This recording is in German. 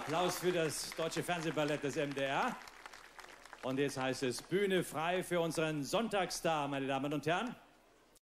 Applaus für das Deutsche Fernsehballett des MDR. Und jetzt heißt es Bühne frei für unseren Sonntagsstar, meine Damen und Herren.